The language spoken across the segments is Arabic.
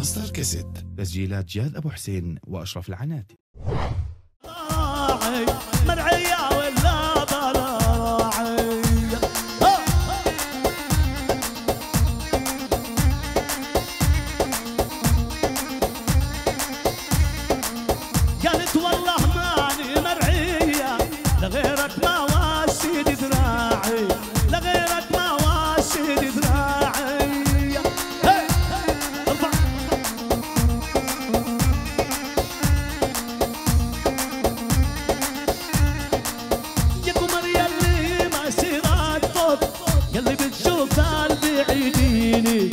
ماستر كاسيت تسجيلات جاد أبو حسين وأشرف العناتي. البعيديني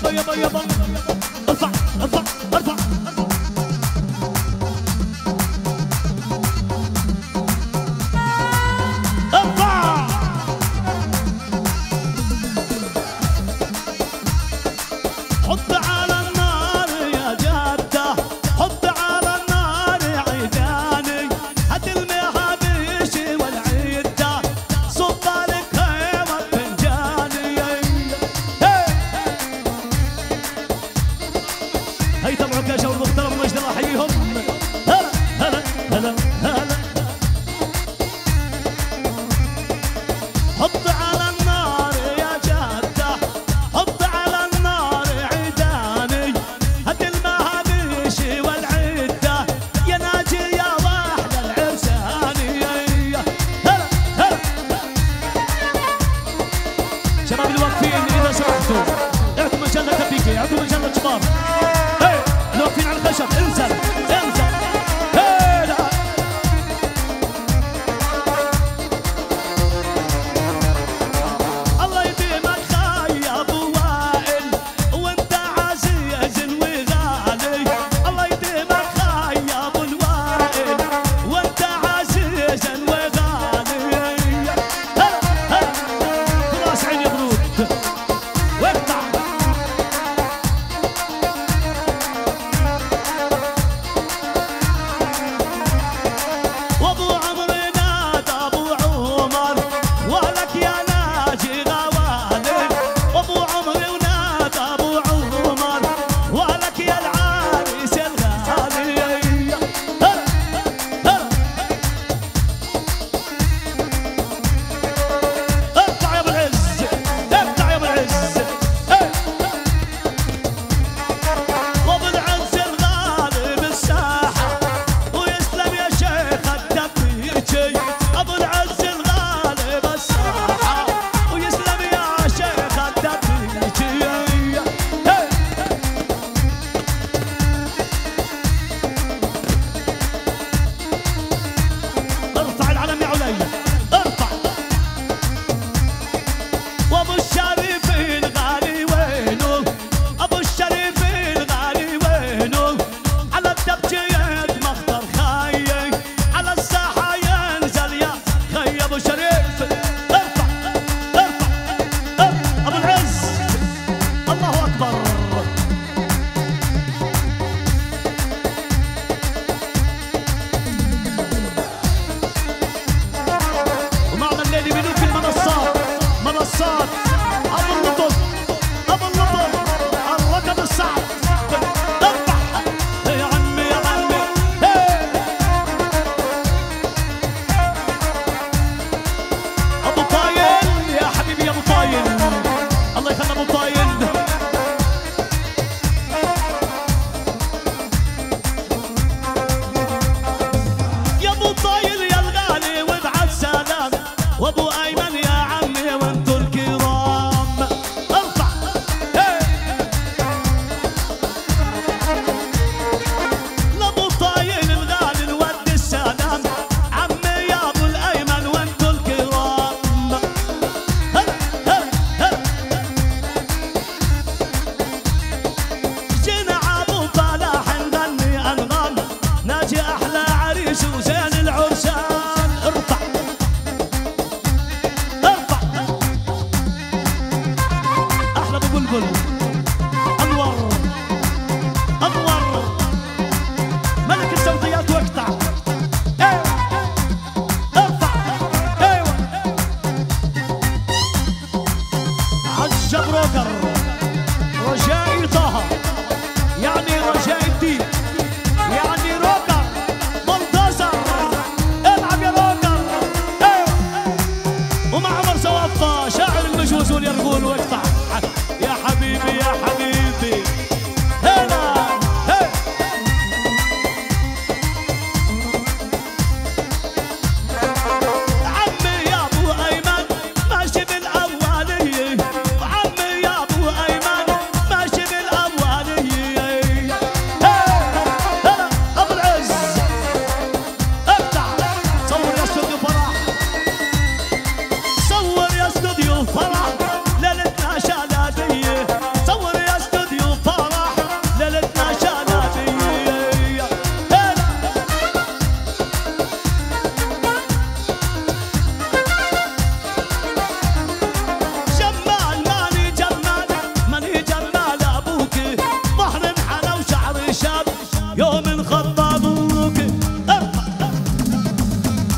yabba yabba yabba.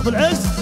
ابو